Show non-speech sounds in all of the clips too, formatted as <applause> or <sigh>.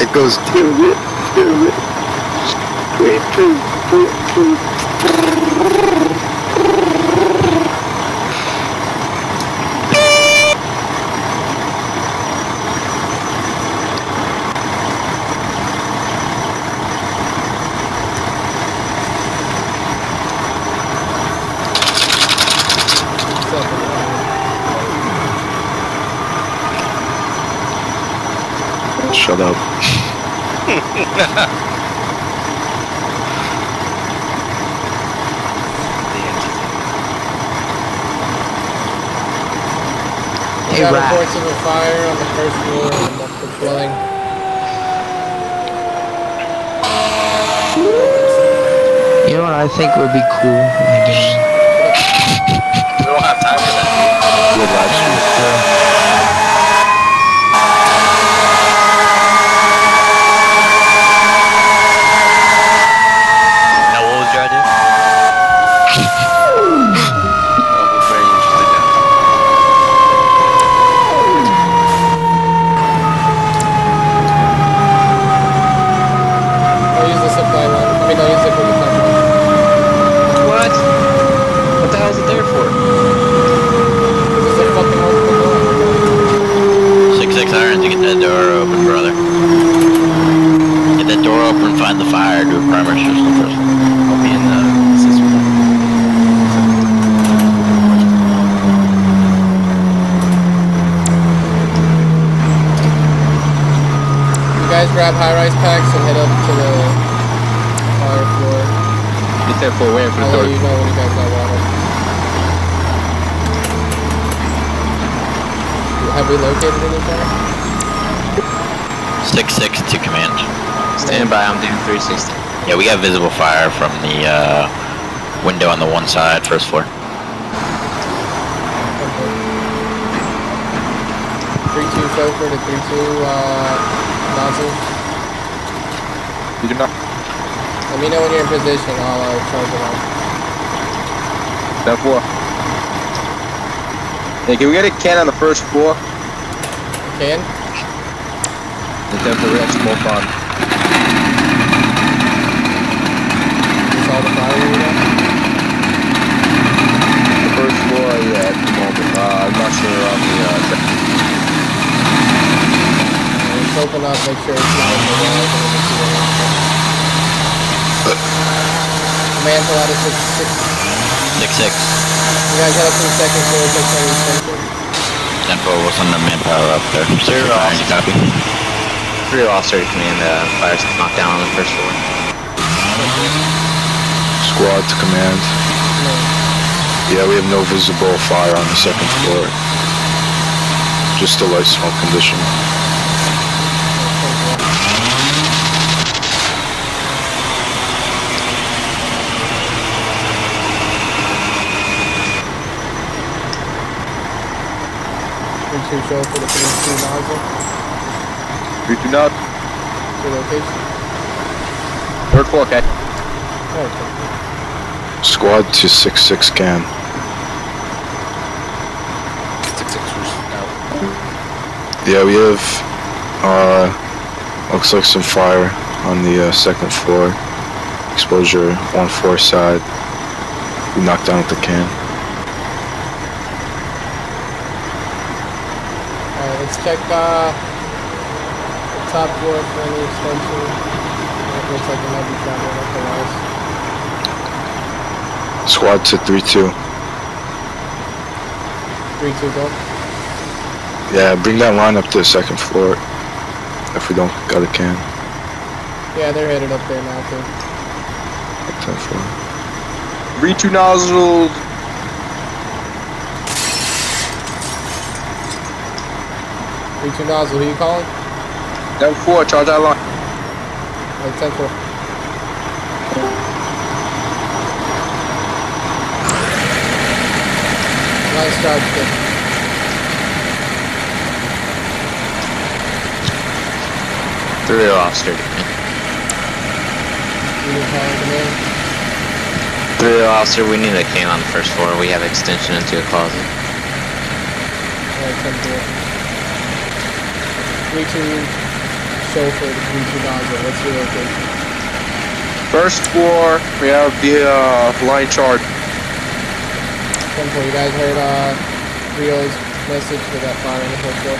it goes damn it, damn it. Wait, wait, wait, wait. Shut up. <laughs> We got reports of a fire on the first floor of the multiple dwelling. You know what I think would be cool in the game? We don't have time for that. Good live stream. Now, what was your idea? oh, we're very interested now. I'll use the supply one. I mean, I'll use the equipment one. What? What the hell is it there for? This is a fucking multiple dwelling. Six six irons to get that door open, brother. Get that door open, find the fire, do a primary system first. I'll be in the system. You guys grab high-rise packs and head up to the fire floor. Get that for waiting for I'll the let door. you know when you guys got water. Have we located anything? Six six to command. Stand by, I'm doing 360. Yeah, we got visible fire from the uh, window on the one side, first floor. Three two chauffeur to three two uh, nozzle. You do not. Let me know when you're in position. I'll uh, charge it on. Stand for. Hey, can we get a can on the first floor? Can? The Denver Red smoke on. All the fire you got? The first floor, yeah, at the moment. Uh, I'm not sure on the, uh, sec- Just open up, make sure it's not in the wall. and then it's Command to ladder six six. Six six. You guys head up to the second floor, take care of the station. Ten four. We'll the manpower up there. Zero. Any copy? Three officer to command the fires knocked down on the first floor. Squad to command. No. Yeah, we have no visible fire on the second floor. Just a light smoke condition. Three two chauffeur to three two nozzle. we do not. To location. Third floor, okay. Oh, okay. Squad to 6-6 can. Six six was out. Yeah, we have, uh, looks like some fire on the uh, second floor. Exposure 1-4 side. We knocked down with the can. Alright, let's check uh, the top floor for any extension. It looks like it might be traveling up the rise. Squad to 3-2. 3-2 go. Yeah, bring that line up to the second floor. If we don't got a can. Yeah, they're headed up there now, too. Up to floor. Three two nozzles. Three two nozzles, who you calling? 10-4, charge that line. 10-4. nice job. The real we need a can on the first floor. We have extension into a closet. Alright, come to it. Reaching Showford, reaching Nausea. Let's relocate. First floor, we have the uh, line chart. Ten four. You guys heard uh Rio's message for that fire on the first floor.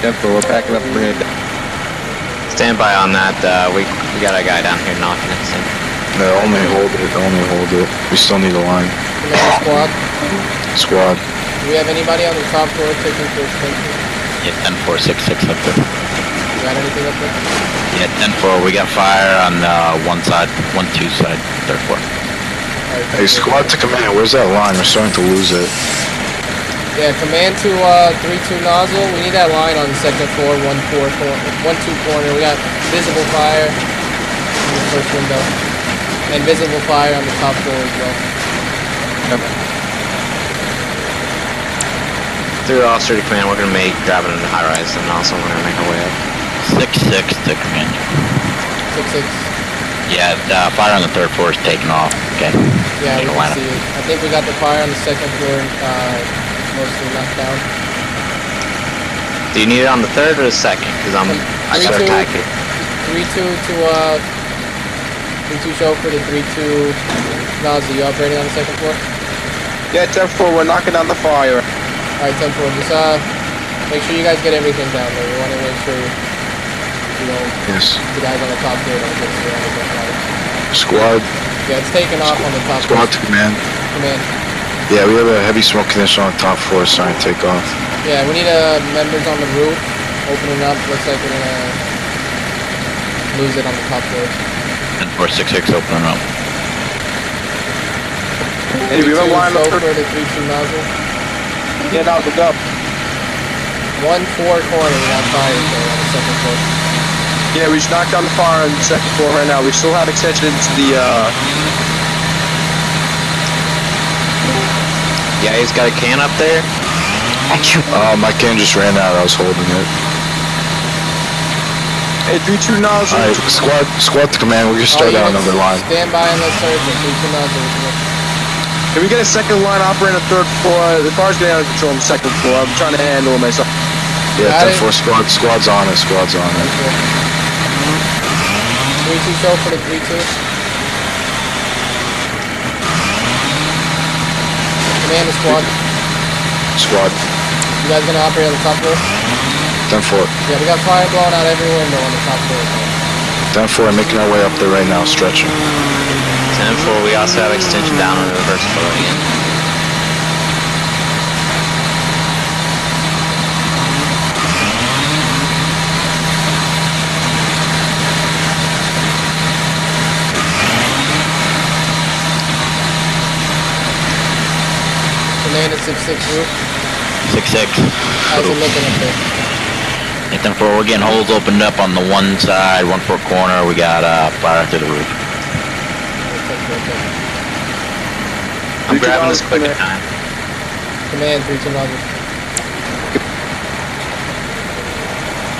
Denver, we're packing up and bringing it down. Stand by on that. Uh, we we got a guy down here knocking it. So. No, only hold it, only hold it. We still need a line. Command squad. Squad. Do we have anybody on the top floor taking for extension? Yeah, 10466 up there. You got anything up there? Yeah, 104. We got fire on uh, one side, one two side, third floor. Alright, Hey, squad to command, where's that line? We're starting to lose it. Yeah, command to uh three two nozzle. We need that line on the second floor, one four corner, one two corner. We got visible fire in the first window, and visible fire on the top floor as well. Through officer to command, we're gonna make grabbing into high rise, and also we're gonna make our way up. Six six to command. Six six. Yeah, uh, fire on the third floor is taking off. Okay. Yeah, we Take a can see it. I think we got the fire on the second floor, uh, mostly knocked down. Do you need it on the third or the second? Because I'm I Three, got a two. tag here. Three two to uh three two chauffeur to three two nozzle. You operating on the second floor? Yeah, 10 4, we're knocking down the fire. Alright, 10 4. Just uh make sure you guys get everything down there. We want to make sure you know Yes. the guys on the top floor don't get surrounded by fire. Squad, Yeah, it's taking off on the top squad floor. to command. Command. Yeah, we have a heavy smoke condition on the top floor starting to take off. Yeah, we need uh members on the roof opening up. Looks like we're gonna lose it on the top floor. 10466 opening up. Hey, we have a line up chauffeur for... to three nozzle. Get out, look up. One four corner. We got fire on the second floor. Yeah, we just knocked down the fire on the second floor right now. We still have extension into the, uh... Yeah, he's got a can up there. Uh, my can just ran out, I was holding it. Hey, 3-2 nozzle. Alright, squad, squad to command, we're gonna start All out another line. Stand by and let's search it. Three two nozzle. Can we get a second line operating on the third floor? The fire's getting out of control on the second floor. I'm trying to handle it myself. Yeah, Got 10 it. 4 squad, squad's on it, squad's on it. Three two chauffeur to three two. Command the squad. Squad, You guys gonna operate on the top floor? 10 4. Yeah, we got fire blowing out every window on the top floor. 10 4, making our way up there right now, stretching. 10 4. We also have extension down on the reverse floor again. Command at six six roof. Six six. How's it looking up there? Eight ten four. We're getting holes opened up on the one side, one four corner. We got uh, fire through the roof. I'm Three, grabbing this quick command. time. Command three two nozzle.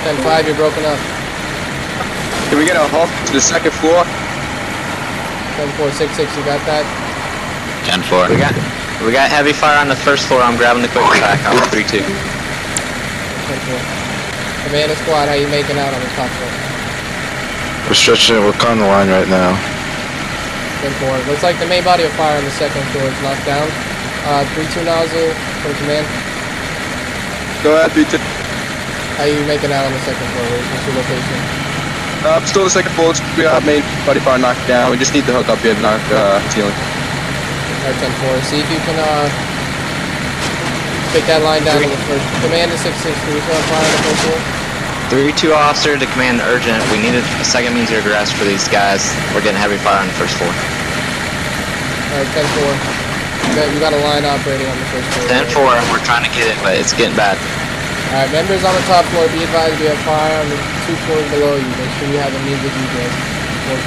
Ten five, you're broken up. Can we get a hop to the second floor? Ten four six six, you got that? Ten four. We got we got heavy fire on the first floor. I'm grabbing the quick attack on three two. Ten four. Command the squad, how you making out on the top floor? We're stretching it, we're on the line right now. Ten four. Looks like the main body of fire on the second floor is knocked down. Uh, three two nozzle for command. Go ahead, 3-2. How you making out on the second floor? Where's what's your location? Uh, still the second floor. We got main body fire knocked down. We just need to hook up here to knock uh, ceiling. Alright, ten four. See if you can uh take that line down to the first. Command to six six. Do we still have fire on the first floor? Three two officer to command urgent. We need a second means of egress for these guys. We're getting heavy fire on the first floor. Alright, ten four. You got, you got a line operating on the first floor. 10 4. We're trying to get it, but it's getting bad. Alright, members on the top floor, be advised we have fire on the two floors below you. Make sure you have a means of egress.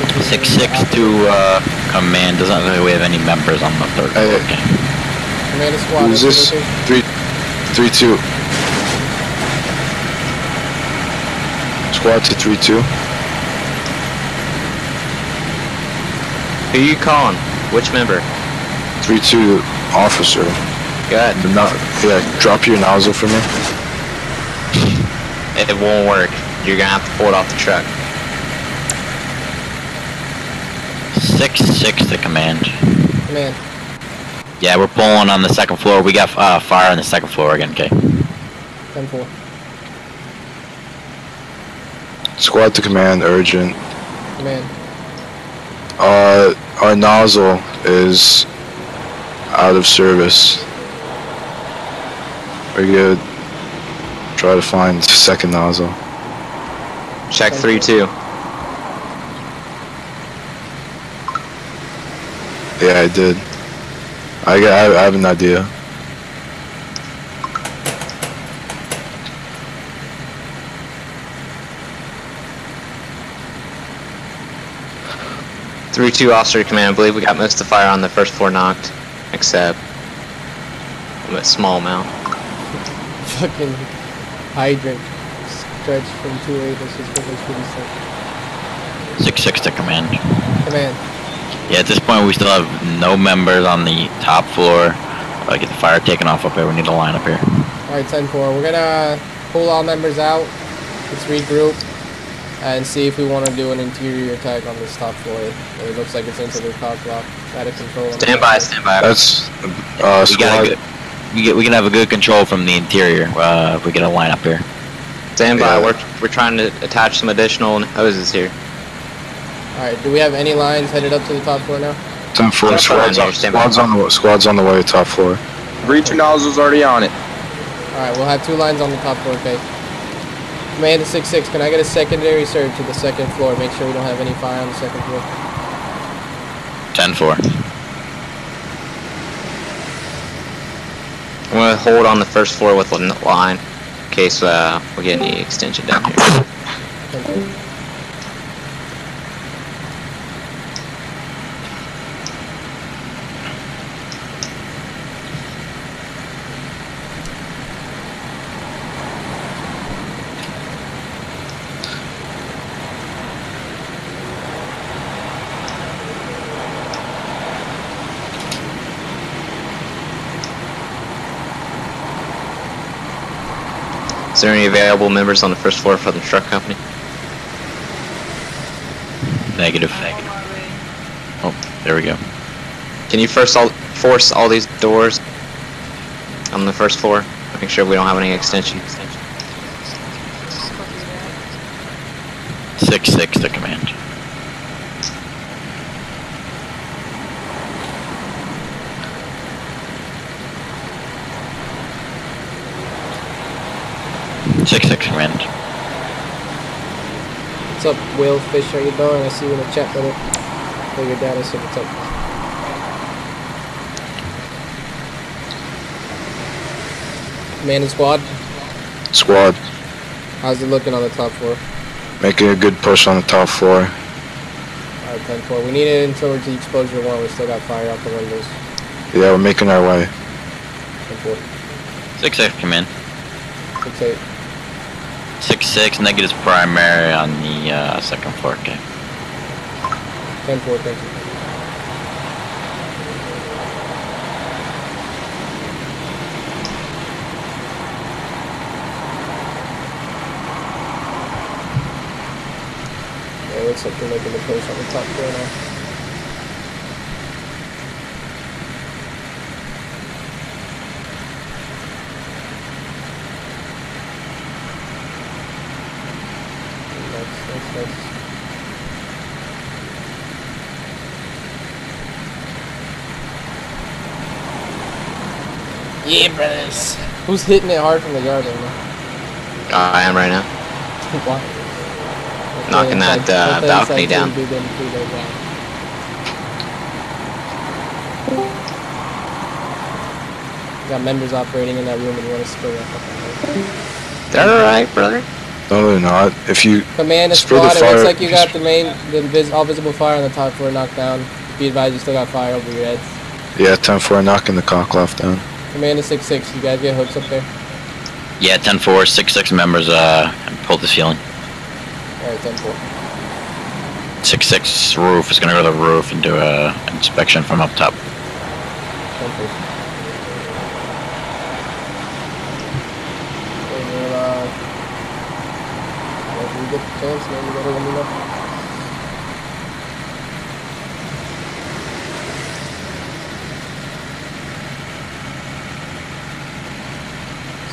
before Six six operate. to uh, command. Doesn't look like we have any members on the third floor. Okay. Command the squad. Who's this? your location? 3 3 2. Squad to 3 2. Who you calling? Which member? 3 2 officer. Go ahead. The no- yeah, drop your nozzle for me. It won't work. You're gonna have to pull it off the truck. Six, six to command. Command. Yeah, we're pulling on the second floor. We got uh, fire on the second floor again, okay. 10 4. Squad to command, urgent. Command. Uh, our nozzle is out of service. We're good. Try to find second nozzle. Check 3-2. Yeah, I did. I got. I, I have an idea. Three two officer command. I believe we got most of the fire on the first floor knocked, except a small amount. Fucking hydrant. Stretch from 2 8. This is pretty sick. Six six to command. Command. Yeah, at this point we still have no members on the top floor. Uh, get the fire taken off up here. We need a line up here. Alright, 10 4. We're gonna pull all members out. Let's regroup and see if we want to do an interior attack on this top floor. It looks like it's into the top block. Out of control. Stand by, stand by. That's uh, we got a good. We get we can have a good control from the interior. Uh, if we get a line up here. Stand by. Yeah. We're we're trying to attach some additional hoses here. Alright, do we have any lines headed up to the top floor now? Ten four. Stand by, Squad's on, squad's on the squad's on the way. to Top floor. Three two nozzles already on it. Alright, we'll have two lines on the top floor, okay? Command to 6-6, can I get a secondary surge to the second floor? Make sure we don't have any fire on the second floor. Ten four. I'm gonna hold on the first floor with one line, in case uh, we get any extension down here. Is there any available members on the first floor for the truck company? Negative. Negative. Oh, there we go. Can you first all, force all these doors on the first floor? Make sure we don't have any extension. Six six to command. Six six command. What's up, Will Fish? How you doing? I see you in the chat, brother. Oh, your dad said what's up. Command and squad, Squad how's it looking on the top floor? making a good push on the top floor. Alright, 10 4. We need it towards the exposure one. We still got fire out the windows. Yeah, we're making our way. 10 4. Six six command. 6 8. Six six negative primary on the uh, second floor. Okay. 10 4, thank you. Looks like they're making the push on the top floor now. That's, that's, that's. Yeah, brothers. Who's hitting it hard from the yard right now? Uh, I am right now. <laughs> Why? Knocking that, uh, balcony down. Got members operating in that room and you want to spill that fucking light. They're alright, brother. No, they're not. If you Command a Spill the squad. It looks like you got the main, the vis- all visible fire on the top floor knocked down. Be advised, you still got fire over your heads. yeah, ten four, knocking the cockloft down. Command a six six. You guys get hooks up there. Yeah, ten four. Six six members uh pulled the ceiling. All right, ten four. Six six roof is gonna go to the roof and do a inspection from up top. Ten four. Okay, we'll, uh, you get the chance, man, you gotta let me know.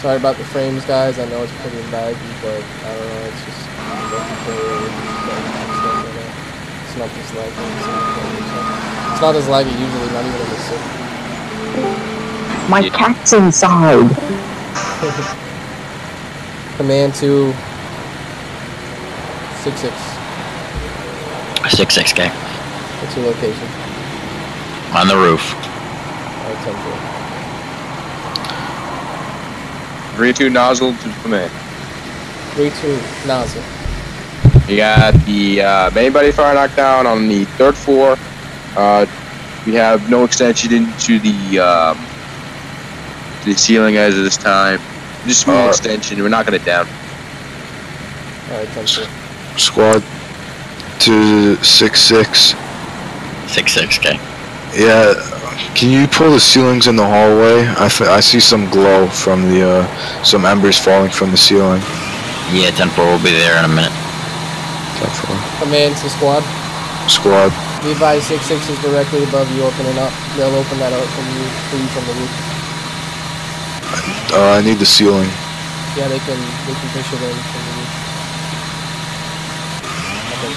Sorry about the frames, guys. I know it's pretty laggy, but I don't know. It's just working for. It's not this laggy. It's not, it's not as laggy usually, not even in the city. My cat's inside. <laughs> Command to six six. Six six gang. What's your location? On the roof. Right, 3-2 nozzle to command. 3-2 nozzle. We got the uh, main body fire knockdown on the third floor. Uh, we have no extension into the um, the ceiling as of this time. Just small extension. We're knocking it down. All right, thank you. Squad two six six. Six six. Okay. Yeah can you pull the ceilings in the hallway? I th- I see some glow from the uh, some embers falling from the ceiling. Yeah, ten four will be there in a minute. Ten four. Command to squad. Squad. Levi six six is directly above you opening up. They'll open that up from you for you from the roof. Uh, I need the ceiling. Yeah, they can they can push it in from the roof. Okay.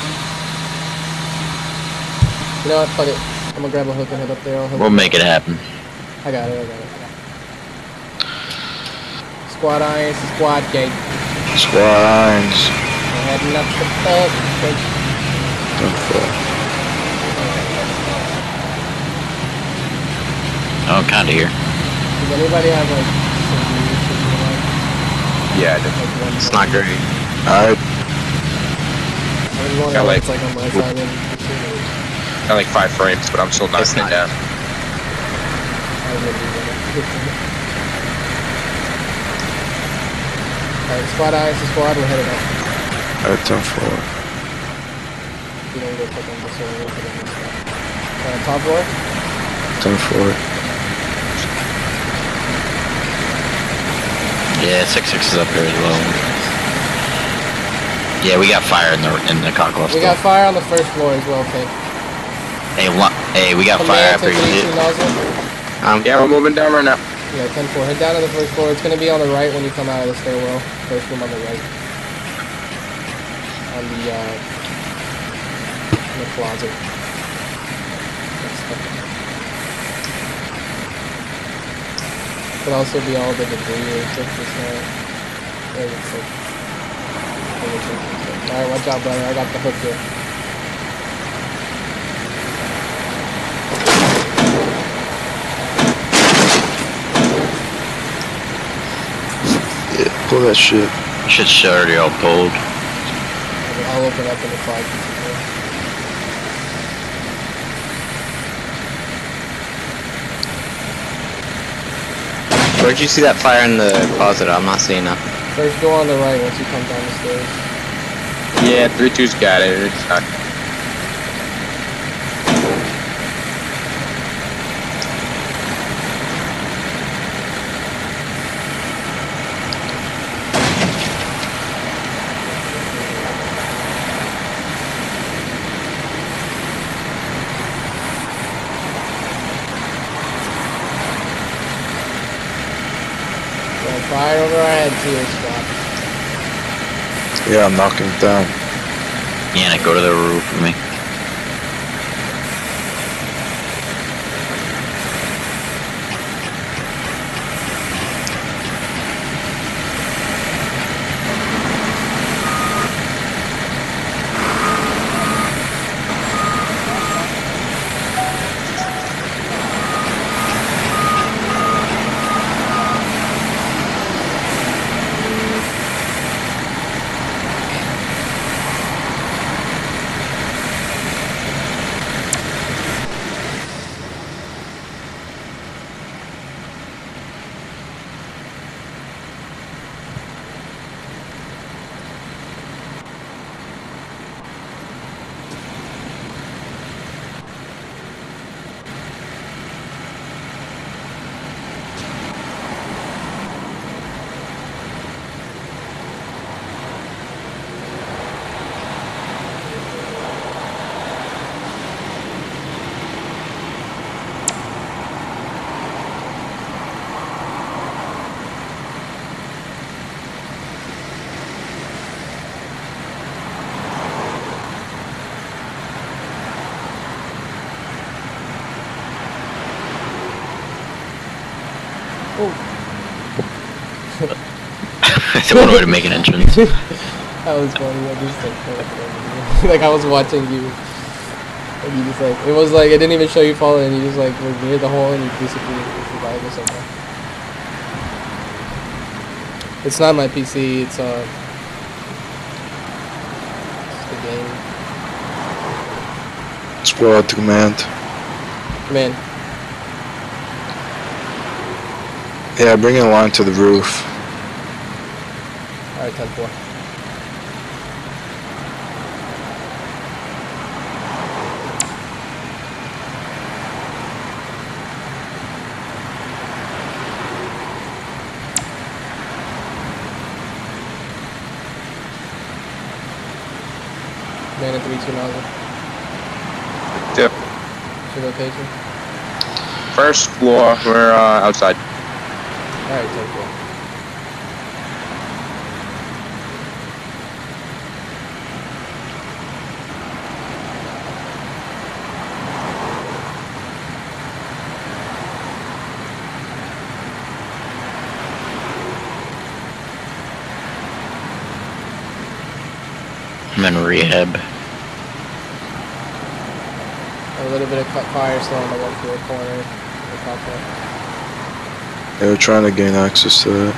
You know what? Fuck it. I'm gonna grab a hook and head up there. I'll hook We'll it. make it happen. I got it. I got it. Squad irons, squad gate. Squad irons. We're heading up the pub. Wait, Ten four. Oh, kinda here. Does anybody have like some music that you like? Yeah, I did. It's not great. Alright, I was wondering Got like- it's like on my side and Got like five frames, but I'm still It's knocking it down. I would be Alright, squad eyes, to squad, we're headed up. alright, ten four. You don't go click on this one, we'll put it on this one. Uh, top floor? Ten four. Yeah, six six is up there as well. Yeah, we got fire in the in the cockloft. We got fire on the first floor as well, Fink. Hey, lo- hey, we got fire Command to after you 32 Um, Yeah, we're moving down right now. Yeah, 10 4. Head down to the first floor. It's gonna be on the right when you come out of the stairwell. First room on the right. On the, uh, in the closet. That's the- Could also be all the debris or stuff this night. There you go. There you go. Alright, watch out, brother. I got the hook here. Yeah, pull that shit. Shit's already all pulled. I'll open up in the closet. where'd you see that fire in the closet? I'm not seeing nothing. First go on the right once you come down the stairs. Yeah, three two's got it. It's not. Yeah, fire over our heads here, Yeah, I'm knocking it down. Yeah, go to the roof with me. It's one way to make an entrance. <laughs> That was funny. I just like <laughs> like I was watching you. And you just like it was like it didn't even show you falling and you just like were near the hole and you disappeared you survived or something. It's not my PC, it's uh it's the game. Squad to command. Man, Yeah, bring in a line to the roof. Alright, 10 4. Man at 3 2 nozzle. Two. What's your location? First floor, we're uh, outside. Alright, 10 4. I'm in rehab. A little bit of cut fire still on the one floor corner. of the complex. They were trying to gain access to that.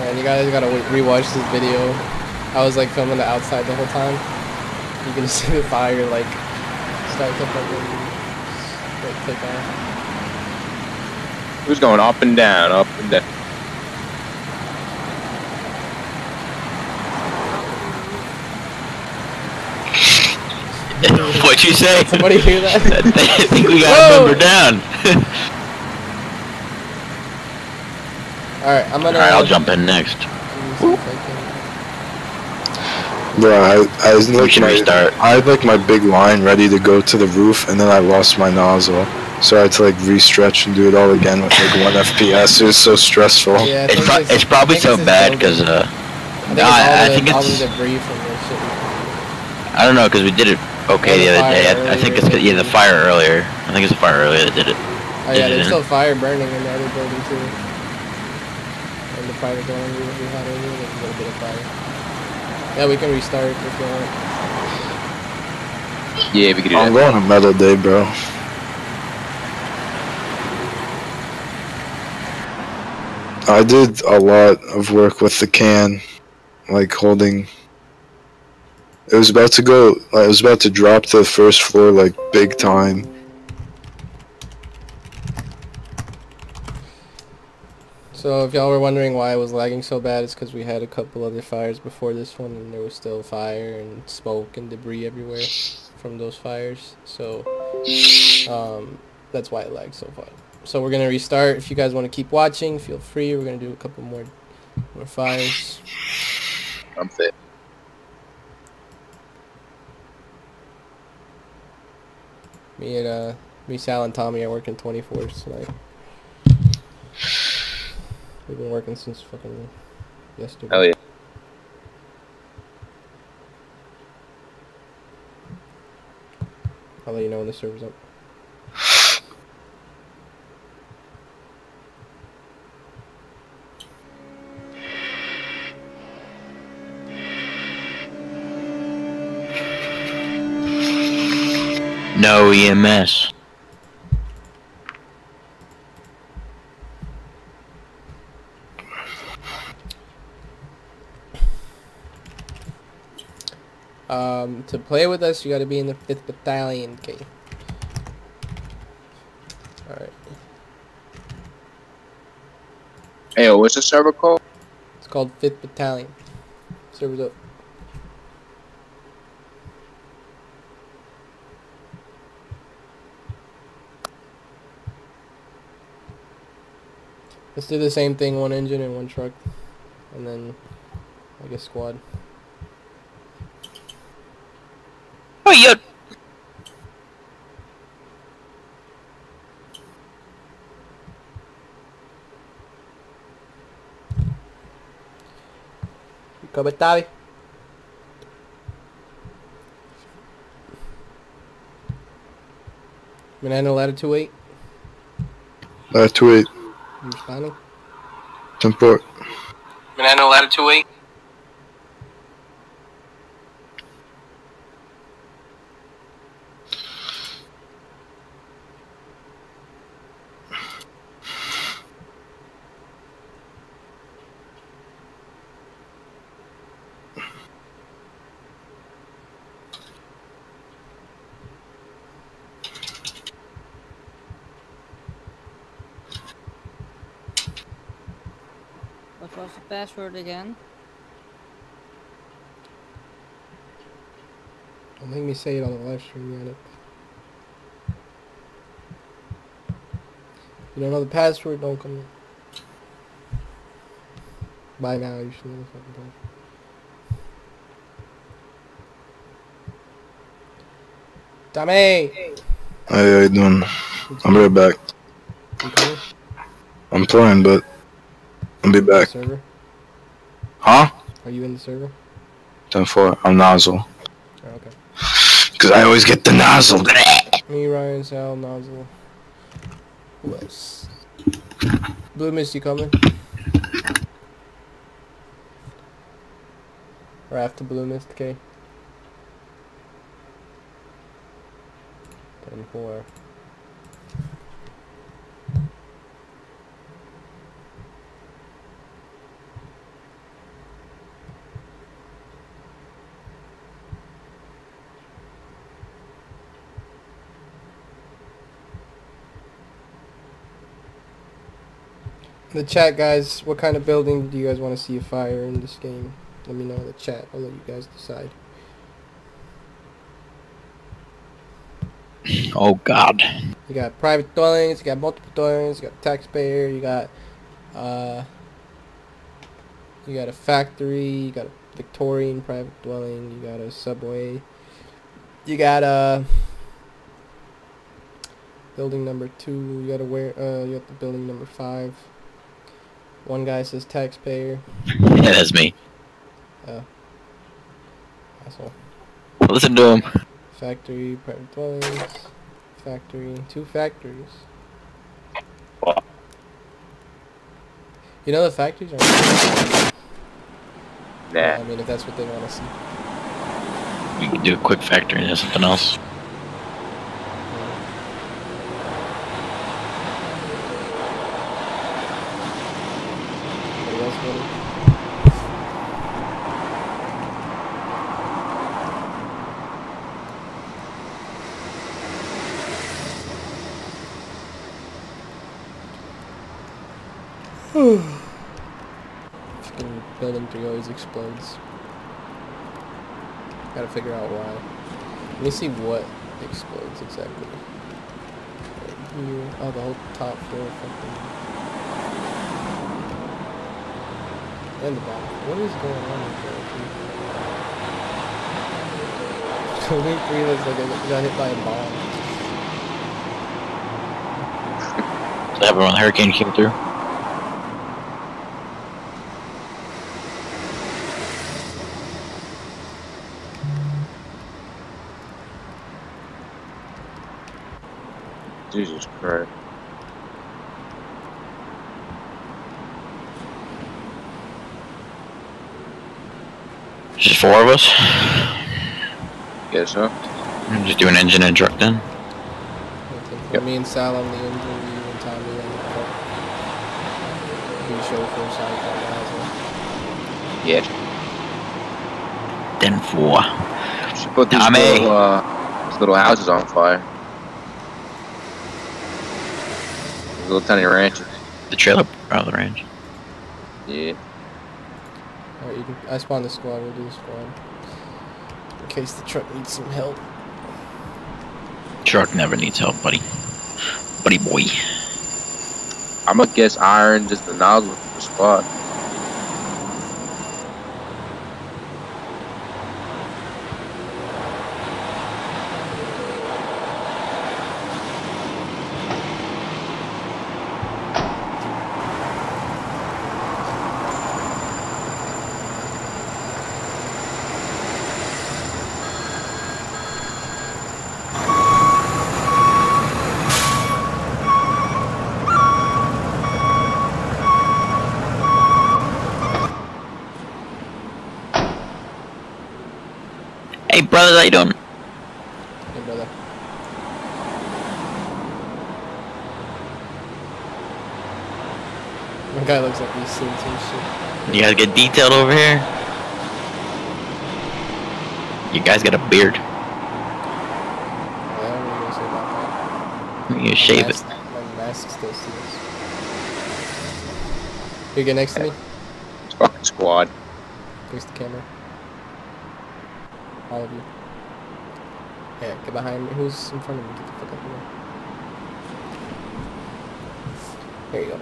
Man, you guys gotta w- rewatch this video. I was like filming the outside the whole time. You can <laughs> see the fire like start to fucking like take off. Who's going up and down, up and down? <laughs> What'd you say? Somebody hear that? <laughs> I think we got Whoa! a number down. <laughs> Alright, I'm gonna. Alright, I'll jump in next. Let me see if I Bro, I, I was We like should my. I had like my big line ready to go to the roof, and then I lost my nozzle, so I had to like re-stretch and do it all again with like one FPS. It was so stressful. Yeah, I It's, pro- it's, it's probably so it's bad because uh, I think no, it's all I, I the, think all it's the from the. I don't know because we did it okay the the other day. I, I think it's earlier. yeah the fire earlier. I think it's the fire earlier that did it. Oh yeah, there's still fire burning in the other building too. And the private dwelling we we had earlier, there's a little bit of fire. Yeah, we can restart if you want. Yeah, we can do I'm that. going to Metal Day, bro. I did a lot of work with the can, like holding. It was about to go. I was about to drop the first floor, like big time. So if y'all were wondering why I was lagging so bad, it's because we had a couple other fires before this one, and there was still fire and smoke and debris everywhere from those fires. So um, that's why it lagged so far. So we're gonna restart. If you guys want to keep watching, feel free. We're gonna do a couple more more fires. I'm fit. Me and uh, me, Sal, and Tommy are working 24s tonight. We've been working since fucking yesterday. Hell yeah. I'll let you know when the server's up. No EMS. Um, to play with us, you gotta be in the 5th Battalion, okay? Alright. Hey, what's the server called? It's called 5th Battalion. Server's up. Let's do the same thing, one engine and one truck. And then, I guess squad. Oh, you ¿Cómo estás? Banana latitude 8? Latitude 8. I'm responding. Latitude 8. Password again? Don't make me say it on the live stream, Yannick. You don't know the password, don't come in. By now, you should know the fucking password. Tommy! Hey, how you doing? I'm right back. You coming? I'm playing, but I'll be back. server? Are you in the server? Ten four. I'm nozzle. Oh, okay. Cause I always get the nozzle. Me, Ryan, Sal, Nozzle. Who else? Blue Mist, you coming? Or after Blue Mist, okay? 10 The chat, guys, what kind of building do you guys want to see a fire in this game? Let me know in the chat. I'll let you guys decide. <clears throat> Oh God. You got private dwellings, you got multiple dwellings, you got taxpayer, you got uh you got a factory, you got a Victorian private dwelling, you got a subway, you got a building number two, you got a where uh you got the building number five. One guy says taxpayer. Yeah, that's me. Oh. Asshole. Listen to him. Factory, private dwellings, factory, two factories. You know the factories are. Nah. I mean, if that's what they want to see. We can do a quick factory and have something else Three always explodes. Gotta figure out why. Let me see what explodes exactly. Right here. Oh, the whole top floor fucking. And the bottom. What is going on with that? <laughs> Building three looks like it got hit by a bomb. So <laughs> everyone, the hurricane came through. Jesus Christ. Just four of us. Guess so. I'm just doing engine and truck then. Okay. Yep. Me and Sal on the engine, you and Tommy on the truck. Be chauffeur sidecar as well. Yeah. Then four. She put these Tommy. little, uh, these little houses on fire. These little tiny ranch. The trailer out of the range. Yeah. Alright, you can. I spawned the squad. We'll do the squad. In case the truck needs some help. Truck never needs help, buddy. Buddy boy. I'm gonna guess iron just the nozzle for the squad. Fellas, how you doing? Hey, brother. One guy looks like he's seen some shit. You guys get detailed over here? You guys got a beard. Yeah, I don't know what to say about that. You shave it. My mask still seals. You get next to me? Fucking squad. Face the camera. All of you. Yeah, get behind me. Who's in front of me? Get the fuck up here. There you go.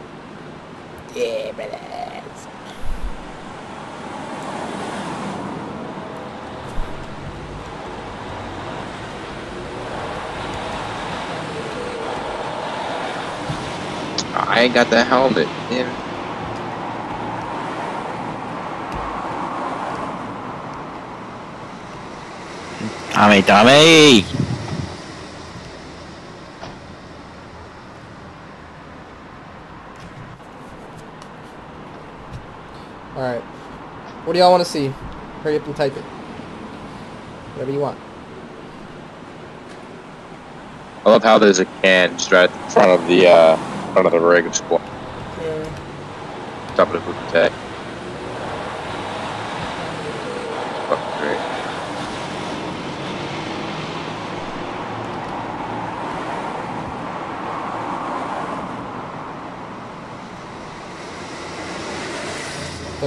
Yeah, brothers. I got the helmet. Yeah. Tommy, Tommy! Alright. What do y'all want to see? Hurry up and type it. Whatever you want. I love how there's a can just right in front of the uh, front of the rig squad. Top of the food tech. Fucking great.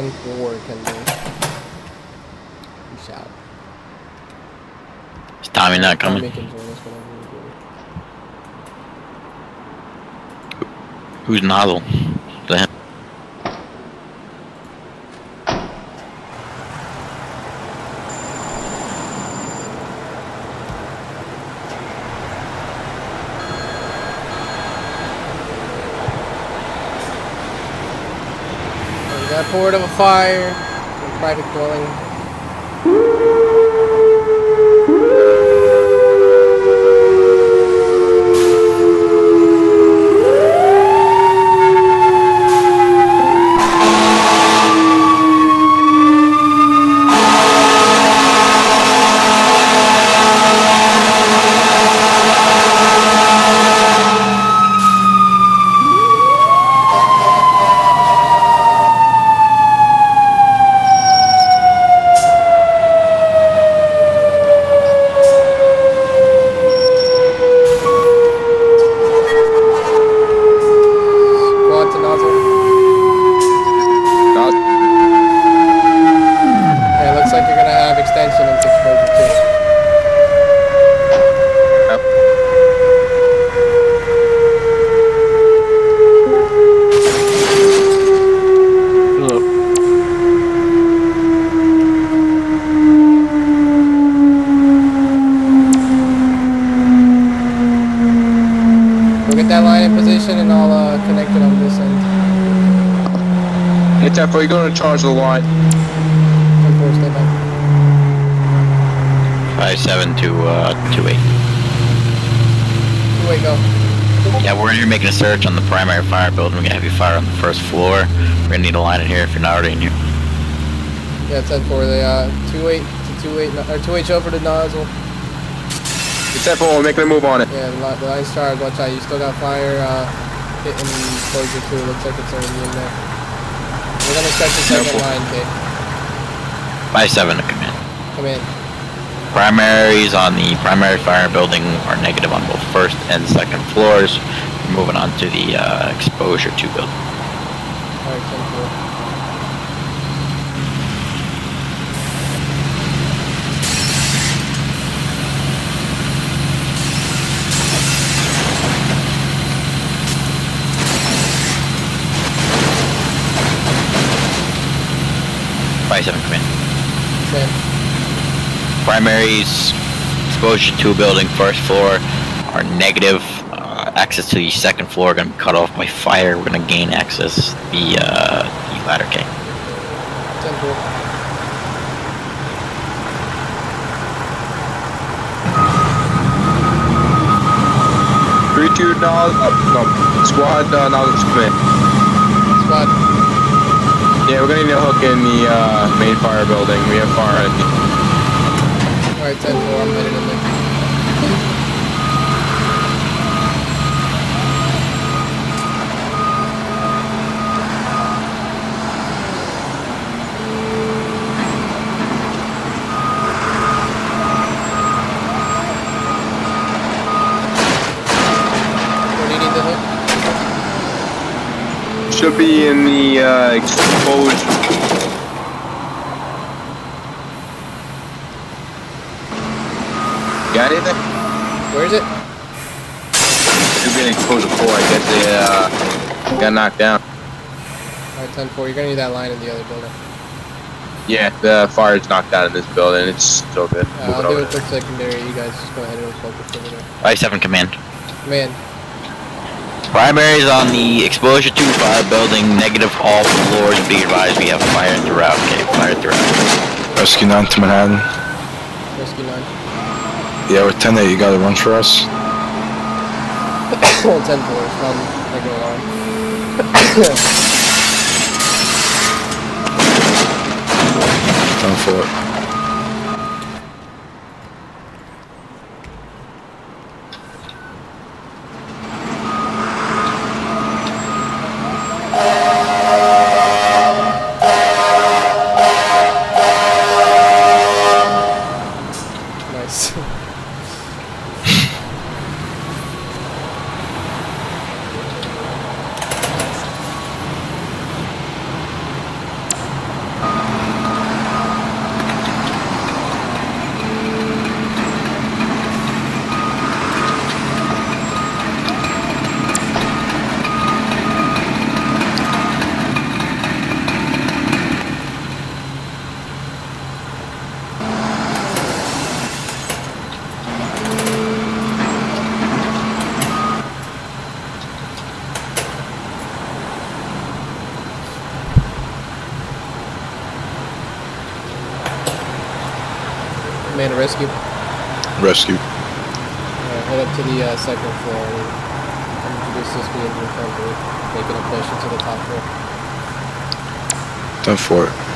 Think war can do. You shout. Is Tommy not Tommy coming? can join us whenever we do. Who's Nozzle? Is that him? We got a port of a fire. Private dwelling. Charge the line? 10-4, stay back. 5-7 to uh, 2-8. Two-way go. Yeah, we're here making a search on the primary fire building. We're gonna have you fire on the first floor. We're gonna need a line in here if you're not already in here. Yeah, 10-4. They, uh, 2-8 to 2-8, or 2H over to nozzle. Hey, Tefo, we're making a move on it. Yeah, the, li- the line's charged. Watch out. You still got fire uh, hitting exposure too. Looks like it's already in there. We're gonna start the second Careful. line, Kate. 5-7 to command. Come in. Primaries on the primary fire building are negative on both first and second floors. We're moving on to the uh, exposure 2 building. Primary's come in. Sir. Primaries, exposure to building, first floor are negative. Uh, access to the second floor are going to be cut off by fire. We're going to gain access uh, the ladder K. Temple. Three two dollars. Uh, no, squad uh, knowledge command. Squad. Yeah, we're gonna need a hook in the uh, main fire building. We have fire. Alright, 10 4, I'm headed in there. Where do you need the hook? Should be in the uh, exposed. Got anything? Where is it? Should be in exposed four. I guess they uh, got knocked down. Alright, 10 4, you're gonna need that line in the other building. Yeah, the fire is knocked out in this building. It's still good. Uh, I'll do over a quick secondary, you guys just go ahead and focus over there. 5-7 command. Man, Primaries on the exposure 2-5 building, negative all floors. Be advised we have fire throughout. Okay, fire throughout. Rescue 9 to Manhattan. rescue 9. Yeah, we're 10 8. You gotta run for us. <coughs> 10 4, it's not regular alarm. 10 4. nice. Man, rescue. Rescue. Alright, head up to the uh, second floor and introduce this vehicle in front of it, making a push into the top floor. 10 4.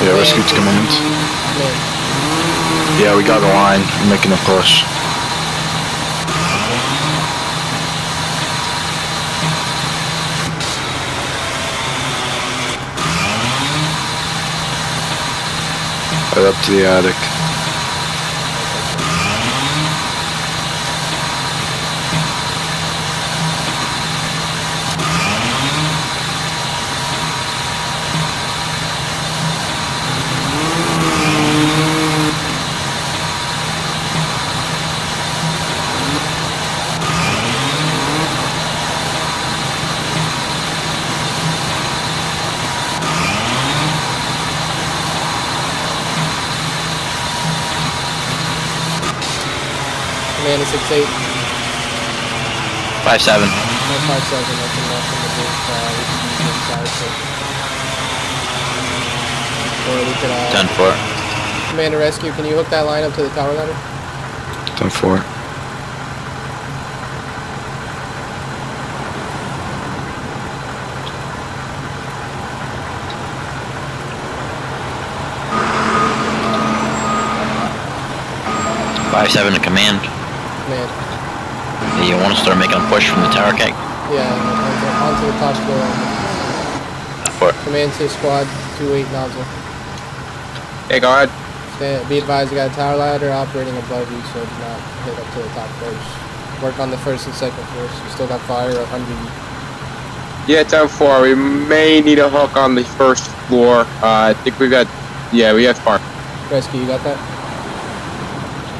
Yeah, rescue Yeah, we got the line. I'm making a push. Right up to the attic. It's 6 8. 5-7. No, 5 7, that's enough in the booth. Uh, we can use the inside so. Or we could, uh, 10-4. Commander Rescue, can you hook that line up to the tower ladder? 10 4. Five seven to command. Man, Do you want to start making a push from the tower keg? yeah, onto, onto the top floor. For Command to squad 2-8 nozzle. Hey, go ahead. Stand, be advised, you got a tower ladder operating above you, so do not hit up to the top floor. Work on the first and second floors. You still got fire under you. Yeah, 10 4. We may need a hook on the first floor. Uh, I think we got. Yeah, we got fire. Rescue, you got that?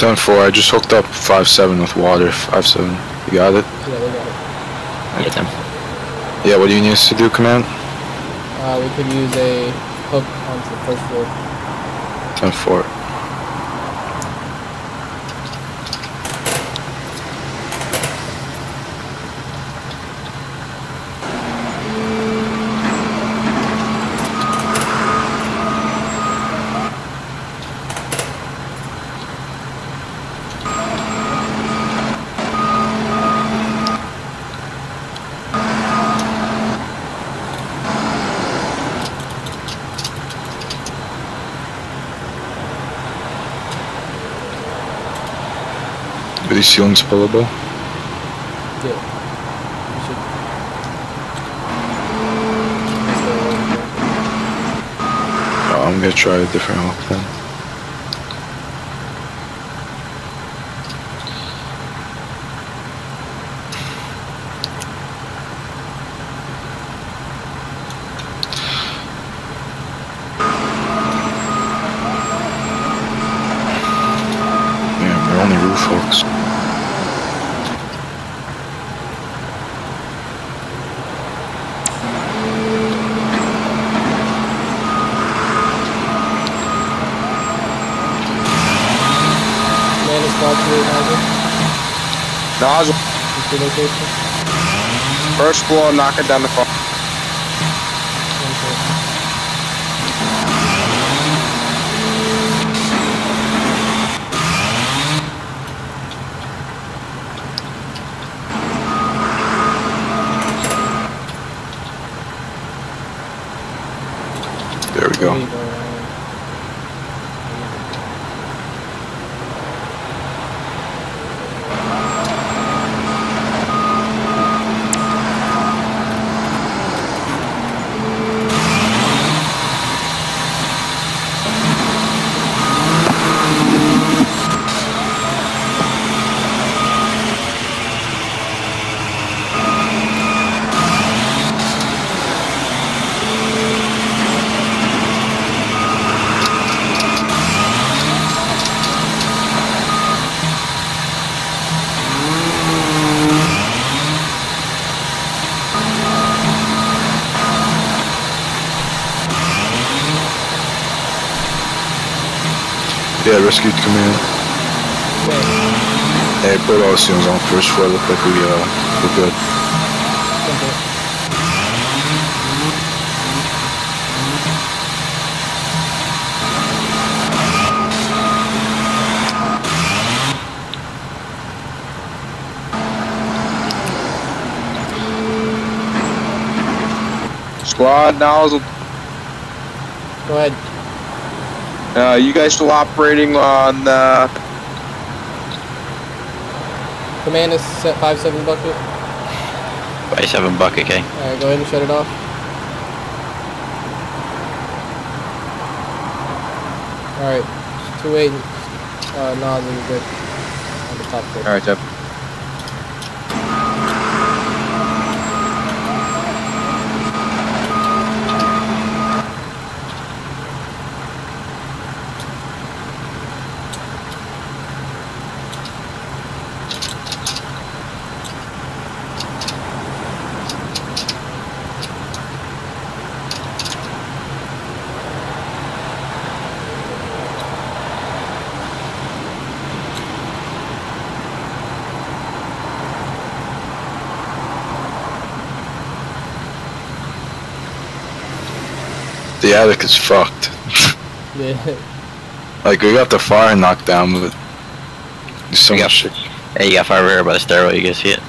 10 4. I just hooked up 5 7 with water. 5 7. You got it? Yeah, they got it. get them. Yeah, what do you need us to do, command? Uh, we could use a hook onto the first floor. 10 these ceilings pullable? Yeah. You should. Let's go over there. I'm gonna try a different route then. Yeah, we're only roof. Man is squad two nozzle. Nozzle, first floor, knocking down the phone. One four. There we There go. you go, Ryan. Yeah, rescue command. Okay. Hey, put all the ceilings on first floor. Look like we uh we're good. Simple. Squad, nozzle. Go ahead. Uh, you guys still operating on uh, Command is set five seven bucket. 5-7 bucket, okay. Alright, go ahead and shut it off. Alright, two eight uh nozzle you're good. On the top floor. All right, Jeff. The attic is fucked. Yeah. Like we got the fire knocked down, but there's so We got- much shit. Hey, you got fire rear by the stairway, you guys see it?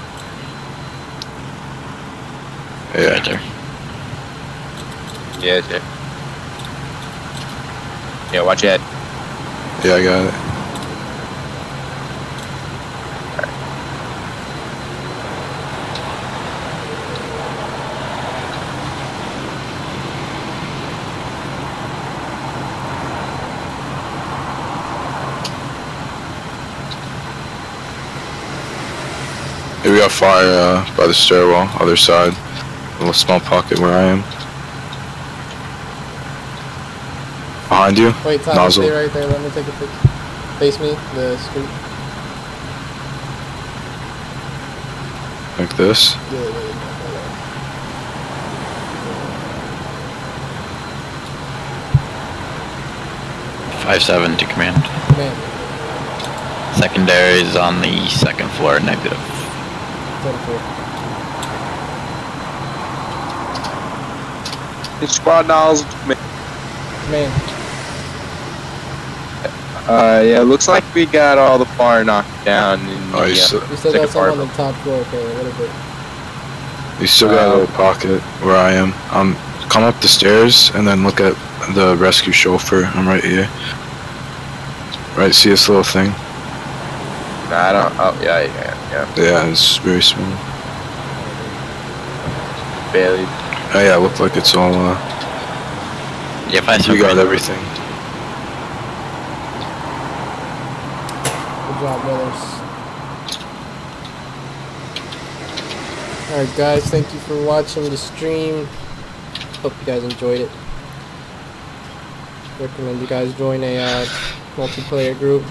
Right Yeah. there. Yeah, yeah. Yeah, watch it. Yeah, I got it. Here we got fire uh, by the stairwell, other side. A little small pocket where I am. Behind you? Wait, Tom, Nozzle. stay right there. Let me take a picture. Face me, the street. Like this. Yeah, yeah, yeah. Five seven to command. Command. Secondary is on the second floor, negative. Ten four. It's squad nozzle. Man, Uh, yeah, looks like we got all the fire knocked down. In the, Oh, you, uh, still, we still got some on the top floor. Okay, a little bit. you still got a Uh, little pocket where I am. Um, come up the stairs and then look at the rescue chauffeur. I'm right here. Right, see this little thing? Nah, I don't. Oh, yeah, yeah, yeah. Yeah, it's very small. Bailey. Oh yeah, it looked like it's all. Uh, Yeah, if I we got everything. Good job, brothers. Alright guys, thank you for watching the stream. Hope you guys enjoyed it. Recommend you guys join a uh, multiplayer group.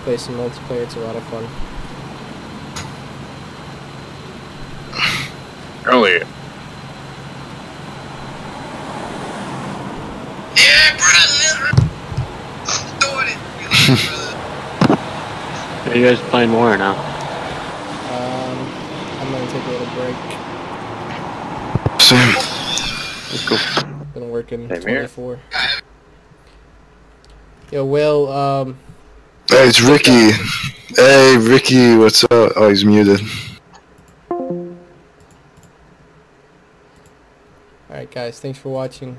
Let's play some multiplayer, it's a lot of fun. Earlier. <laughs> Are you guys playing more now? Um, I'm gonna take a little break. Same. Let's go. Been working Same here. 24. Yo, Will, um, Hey, it's Ricky. Hey, Ricky, what's up? Oh, he's muted. alright guys, thanks for watching.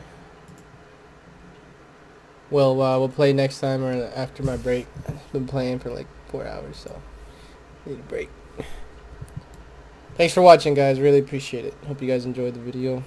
Well, uh, we'll play next time or after my break. I've been playing for like four hours, so need a break. Thanks for watching, guys. Really appreciate it. Hope you guys enjoyed the video.